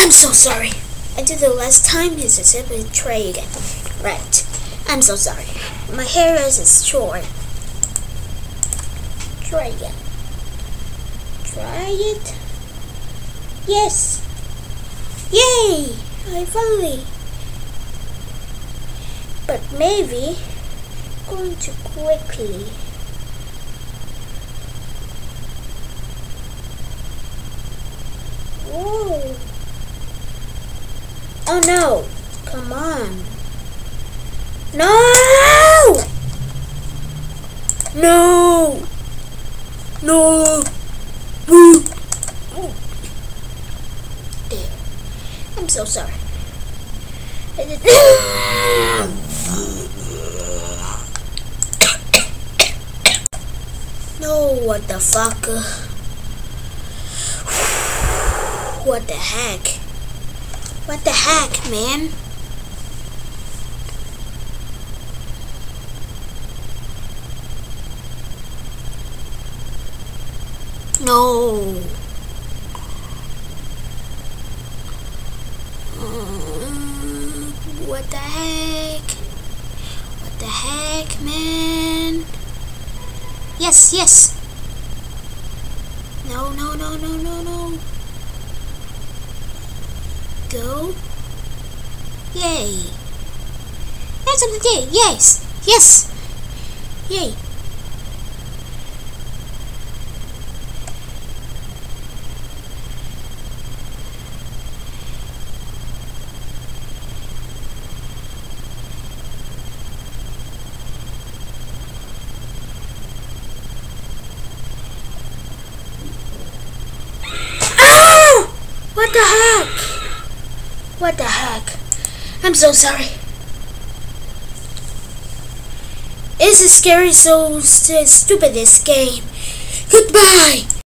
I'm so sorry. I did the last time is a tray again. Right. I'm so sorry. My hair is short. Try again. Try it. Yes. Yay! I finally. But maybe going too quickly. Whoa. Oh no. Come on. No! No! No! Boo! Oh. There. I'm so sorry. No, what the fuck? What the heck? What the heck, man? No. Mm, What the heck? What the heck, man? Yes, yes. No, no, no, no, no, no. Go. Yay. That's of the day. Yes. Yes. Yay. What the heck? What the heck? I'm so sorry. This is scary, so st- stupid, this game. Goodbye!